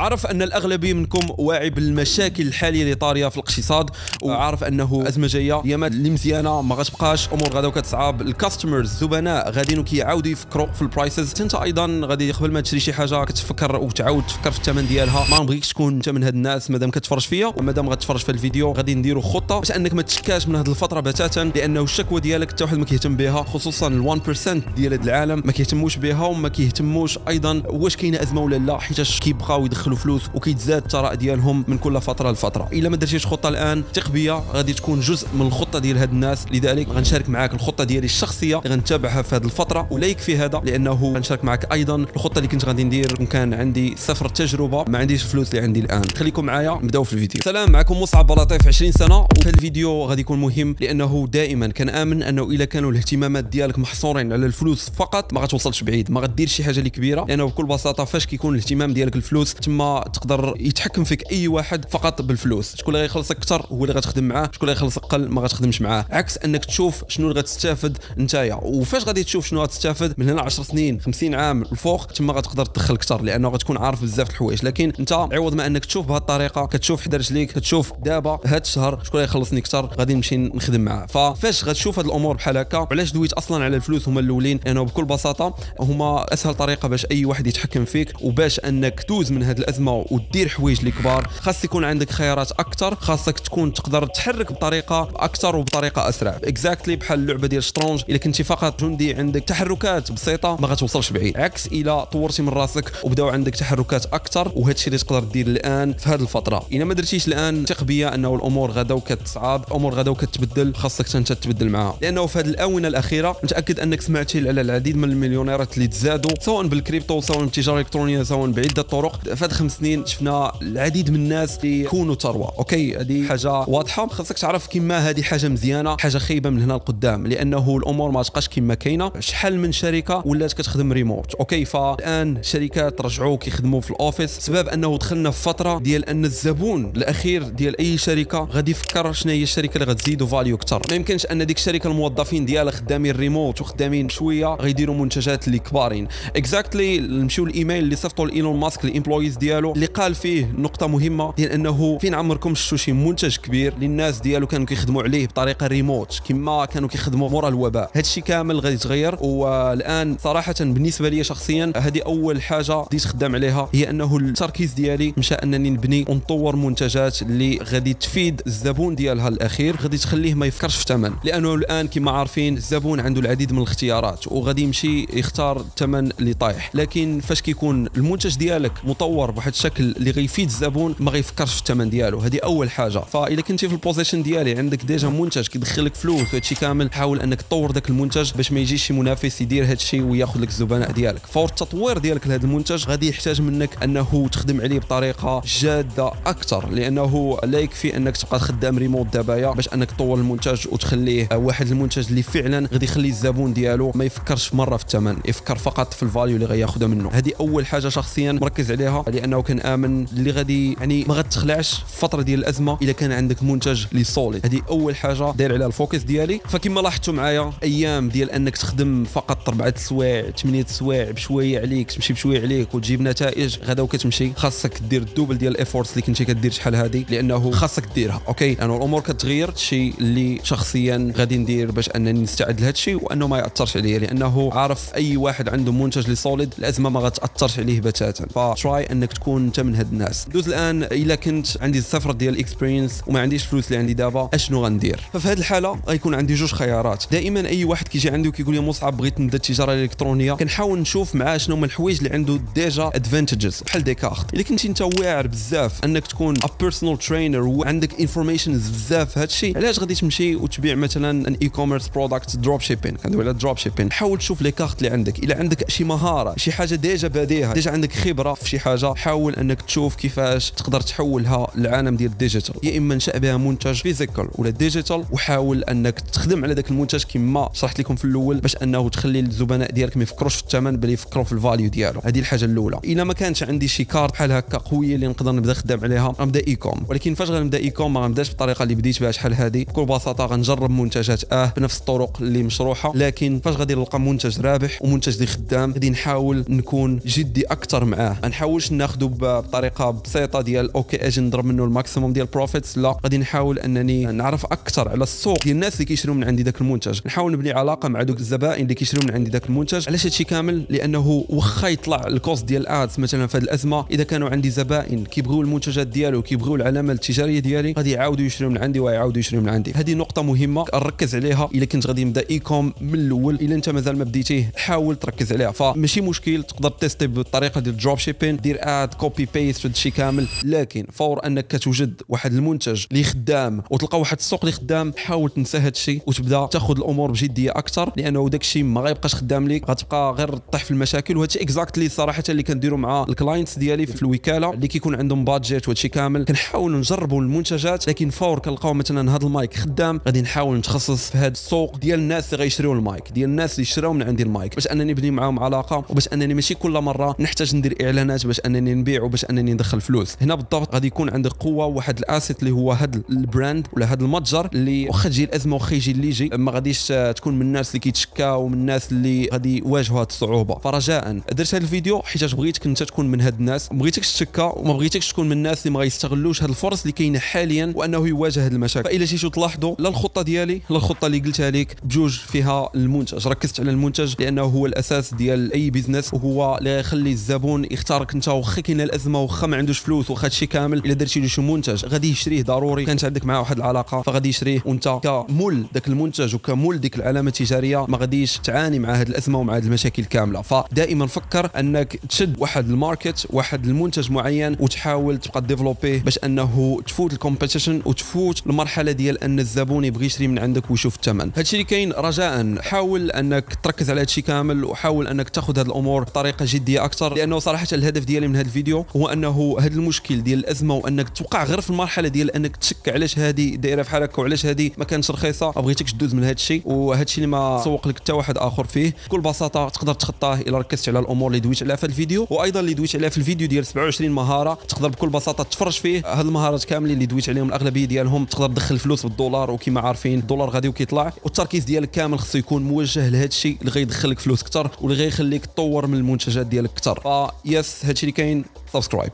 عرف أن الأغلبية منكم واعي بالمشاكل الحالية اللي طارية في الاقتصاد وعارف أنه ازمه جاية ايامات اللي مزيانة ما غتبقاش أمور غادا كتصعب ال customers الزبناء غاديين كيعاودوا يفكروا في ال prices أنت أيضا غادي قبل ما تشري شي حاجة كتفكر وتعاود تفكر في الثمن ديالها. ما نبغيكش تكون أنت من هاد الناس مادام كتفرج فيا ومادام غتفرج في الفيديو غادي نديروا خطة. باش أنك ما تشكاش من هاد الفترة بتاتا لأنه الشكوى ديالك حتى واحد ما كيهتم بها خصوصا ال 1% ديال هاد العالم ما كيهتموش بها وما كيهتموش أيضا واش كاينة أزمة ولا لا حيتاش كيبقاو يدخلوا فلوس وكيتزاد الثراء ديالهم من كل فترة لفترة. إلا ما درتيش خطة الآن بيا غادي تكون جزء من الخطة ديال هاد الناس. لذلك غنشارك معاك الخطة ديالي الشخصية اللي غنتابعها في هذه الفترة. ولا يكفي هذا لأنه غنشارك معاك أيضا الخطة اللي كنت غادي ندير. كان عندي صفر تجربة ما عنديش الفلوس اللي عندي الآن. خليكم معايا نبدأو في الفيديو. سلام معكم مصعب بلاطيف 20 سنة. وفي الفيديو غادي يكون مهم لأنه دائما كنامن أنه إلا كانوا الاهتمامات ديالك محصورين على الفلوس فقط ما غتوصلش بعيد. ما غدير شي حاجة كبيرة. لأنه بكل بساطة فاش كيكون الاهتمام ديالك الفلوس تما تقدر يتحكم فيك أي واحد فقط بالفلوس. شكون اللي غيخلصك أكثر هو اللي غتخدم معاه شكون اللي غيخلصك أقل ما غتخدمش معاه. عكس أنك تشوف شنو اللي غتستافد نتايا. وفاش غادي تشوف شنو غتستافد؟ من هنا 10 سنين 50 عام الفوق تما غتقدر تدخل أكثر لأنه غتكون عارف بزاف الحوايج. لكن أنت عوض ما أنك تشوف بهذه الطريقة كتشوف حدا رجليك كتشوف دابا هذا الشهر شكون اللي يخلصني أكثر غادي نمشي نخدم معاه. ففاش غتشوف هذه الأمور بحال هكا علاش دويت أصلا على الفلوس هما الأولين؟ لأنه بكل بساطة هما أسهل طريقة باش أي واحد يتحكم فيك وباش أنك تدوز من هذه الازمه ودير حوايج اللي كبار خاص يكون عندك خيارات أكثر خاصك تكون تقدر تحرك بطريقة أكثر وبطريقة أسرع. exactly بحال اللعبة ديال شطرونج إلا كنتي فقط جندي عندك تحركات بسيطة ما غتوصلش بعيد. عكس إلا طورتي من راسك وبداو عندك تحركات أكثر وهذا الشيء اللي تقدر دير الآن في هذه الفترة. إلا ما درتيش الآن ثق بيا أنه الأمور غدا كتصعب الأمور غدا كتبدل خاصك انت تبدل معها لأنه في هذه الآونة الأخيرة متأكد أنك سمعتي على العديد من المليونيرات اللي تزادوا سواء بالكريبتو سواء بالتجارة الإلكترونية سواء بعدة طرق هذه خمس سنين شفنا العديد من الناس اللي يكونوا ثروه okay هذه حاجة واضحة. خاصك تعرف كما هذه حاجة مزيانة حاجة خايبة من هنا لقدام لأنه الأمور ما تبقاش كما كاينة. شحال من شركة ولات كتخدم remote okay فالآن شركات رجعوا كيخدموا في ال office. سبب أنه دخلنا في فترة ديال أن الزبون الأخير ديال أي شركة غادي يفكر شنو هي الشركة اللي غتزيدو value أكثر ما يمكنش أن ديك الشركة الموظفين ديالها خدامين ريموت وخدامين شوية غيديروا منتجات اللي كبارين. exactly نمشيو الإيميل اللي صيفطوا لإيلون ماسك ال employees ديالو. اللي قال فيه نقطة مهمة ديال أنه فين عمركم شفتوا شي منتج كبير للناس ديالو كانوا كيخدموا عليه بطريقة ريموت كما كانوا كيخدموا مورا الوباء. هذا الشيء كامل غادي يتغير والآن صراحة بالنسبة لي شخصيا هذه أول حاجة بديت خدام عليها هي أنه التركيز ديالي مشى أنني نبني ونطور منتجات اللي غادي تفيد الزبون ديالها الأخير غادي تخليه ما يفكرش في الثمن. لأنه الآن كما عارفين الزبون عنده العديد من الاختيارات وغادي يمشي يختار الثمن اللي طايح. لكن فاش كيكون المنتج ديالك مطور بواحد الشكل اللي غيفيد الزبون ما غيفكرش في الثمن ديالو. هذه أول حاجة. فاذا كنتي في ال position ديالي عندك déjà منتج كيدخل لك فلوس وهادشي كامل حاول أنك تطور ذاك المنتج باش ما يجيش شي منافس يدير هادشي وياخذ لك الزبناء ديالك. فور التطوير ديالك لهذا المنتج غادي يحتاج منك أنه تخدم عليه بطريقة جادة أكثر لأنه لا يكفي أنك تبقى خدام ريموت دابايا باش أنك تطور المنتج وتخليه واحد المنتج اللي فعلا غادي يخلي الزبون ديالو ما يفكرش مرة في الثمن يفكر فقط في ال value اللي غياخذها منه. هذه أول حاجة شخصيا مركز عليها. لأنه كنامن اللي غادي يعني ما غتخلعش في فترة ديال الأزمة الا كان عندك منتج اللي solid هذه أول حاجة داير عليها ال focus ديالي. فكما لاحظتوا معايا أيام ديال أنك تخدم فقط أربعة سوايع ثمانية سوايع بشوية عليك تمشي بشوية عليك وتجيب نتائج غدا وكتمشي. خاصك دير ال double ديال ال efforts اللي كنتي كدير شحال هذه لأنه خاصك ديرها okay؟ لأنه الأمور كتغير الشيء اللي شخصيا غادي ندير باش أنني نستعد لهذا الشيء وأنه ما يأثرش عليا لأنه عارف أي واحد عنده منتج اللي solid الأزمة ما غتأثرش عليه بتاتا. ف try أنك تكون انت من هاد الناس. دوز الآن إلا كنت عندي الصفر ديال ال experience وما عنديش الفلوس اللي عندي دابا أشنو غندير؟ ففي هذه الحالة غيكون عندي جوج خيارات. دائما أي واحد كيجي عندي وكيقول لي مصعب بغيت نبدأ التجارة الإلكترونية كنحاول نشوف معاه شنو هما الحوايج اللي عنده déjà advantages بحال des cartes. إلا كنتي أنت واعر بزاف أنك تكون a personal trainer وعندك informations بزاف هذا الشيء علاش غادي تمشي وتبيع مثلا an e-commerce product dropshipping كندوي على dropshipping حاول تشوف les cartes اللي عندك. إلا عندك شي مهارة شي حاجة déjà باديها déjà عندك خبرة في شي حاجة حاول أنك تشوف كيفاش تقدر تحولها للعالم ديال ال digital. يا إما نشأ بها منتج physical ولا digital وحاول أنك تخدم على ذاك المنتج كما شرحت لكم في الأول باش أنه تخلي الزبناء ديالك ما يفكروش في الثمن بل يفكروا في ال value ديالو. هذه الحاجة الأولى. إلا ما كانش عندي شي كارت بحال هكا قوية اللي نقدر نبدأ نخدم عليها غنبدا e com ولكن فاش غنبدأ e-com ما غنبدأش بالطريقة اللي بديت بها شحال هذه. بكل بساطة غنجرب منتجات آه بنفس الطرق اللي مشروحة. لكن فاش غادي نلقى منتج رابح ومنتج اللي خدام غادي نحاول نكون جدي أكثر معاه. ما نحاولش ناخذ ناخذ بطريقة بسيطة ديال okay أجي نضرب منه ال maximum ديال profits لا غادي نحاول أنني نعرف أكثر على السوق ديال الناس اللي كيشريو من عندي ذاك المنتج. نحاول نبني علاقة مع دوك الزبائن اللي كيشريو من عندي ذاك المنتج. علاش هادشي كامل؟ لأنه واخا يطلع ال cost ديال ال ads مثلا في هذه الأزمة إذا كانوا عندي زبائن كيبغيو المنتجات ديالو كيبغيو العلامة التجارية ديالي غادي يعاودوا يشريو من عندي ويعاودوا يشريو من عندي. هذه نقطة مهمة نركز عليها إلا كنت غادي نبدأ e-com من الأول إلا أنت مازال ما بديتيه حاول تركز عليها. فماشي مشكل تقدر تيستي بالطريقة ديال ال dropshipping دير ad copy paste الشيء كامل. لكن فور أنك كتوجد واحد المنتج اللي خدام وتلقى واحد السوق اللي خدام حاول تنسى هذا الشيء وتبدأ تاخذ الأمور بجدية أكثر لأنه داك الشيء ما غيبقاش خدام ليك. غتبقى غير طيح في المشاكل وهذا الشيء exactly صراحة اللي كنديروا مع ال clients ديالي في الوكالة اللي كيكون عندهم budget وهذا الشيء كامل. كنحاولوا نجربوا المنتجات لكن فور كنلقاو مثلا هذا المايك خدام غادي نحاول نتخصص في هذا السوق ديال الناس اللي غيشريو المايك ديال الناس اللي شراو من عندي المايك. باش أنني نبني معاهم علاقة وباش أنني ماشي كل مرة نحتاج ندير إعلانات باش أنني نبيع وباش أنني ندخل فلوس. هنا بالضبط غادي يكون عندك قوة واحد ال asset اللي هو هذا ال brand ولا هذا المتجر اللي واخا تجي الأزمة واخا يجي اللي يجي ما غاديش تكون من الناس اللي كيتشكاو ومن الناس اللي غادي يواجهوا هذه الصعوبة. فرجاء درت هذا الفيديو حيت بغيتك انت تكون من هاد الناس. ما بغيتكش تشكا وما بغيتكش تكون من الناس اللي ما غيستغلوش هاد الفرص اللي كاينة حاليا وأنه يواجه هاد المشاكل. فاذا جيتو تلاحظوا لا الخطة ديالي لا الخطة اللي قلتها لك بجوج فيها المنتج. ركزت على المنتج لأنه هو الأساس ديال أي business وهو اللي يخلي الزبون يختارك أنت واخا كاينة الأزمة واخا ما عندوش فلوس واخا هادشي كامل إلا درتي له شي منتج غادي يشريه ضروري. كانت عندك معاه واحد العلاقة فغادي يشريه وأنت كمول ذاك المنتج وكمول ديك العلامة التجارية ما غاديش تعاني مع هذه الأزمة ومع هذه المشاكل كاملة. فدائما فكر أنك تشد واحد ال market واحد المنتج معين وتحاول تبقى ديفلوبيه باش أنه تفوت ال competition وتفوت المرحلة ديال أن الزبون يبغي يشري من عندك ويشوف الثمن. هادشي اللي كاين رجاء حاول أنك تركز على هادشي كامل وحاول أنك تاخذ هذه الأمور بطريقة جدية أكثر لأنه صراحة الهدف ديالي من هذا الفيديو هو أنه هذا المشكل ديال الأزمة وأنك توقع غير في المرحلة ديال أنك تشك علاش هذه دايره بحال هكا وعلاش هذه ما كانتش رخيصه ما بغيتكش تدوز من هذا الشيء وهذا الشيء اللي ما سوق لك حتى واحد آخر فيه. بكل بساطة تقدر تخطاه الا ركزت على الأمور اللي دويت عليها في الفيديو وأيضا اللي دويت عليها في الفيديو ديال 27 مهارة. تقدر بكل بساطة تفرج فيه هاد المهارات كاملين اللي دويت عليهم الأغلبية ديالهم. تقدر تدخل فلوس بالدولار وكما عارفين الدولار غادي وكيطلع والتركيز ديالك كامل خصو يكون موجه لهذا الشيء اللي غيدخلك فلوس أكثر واللي غيخليك تطور من المنتجات ديالك أكثر فيس هادشي اللي كاين subscribe.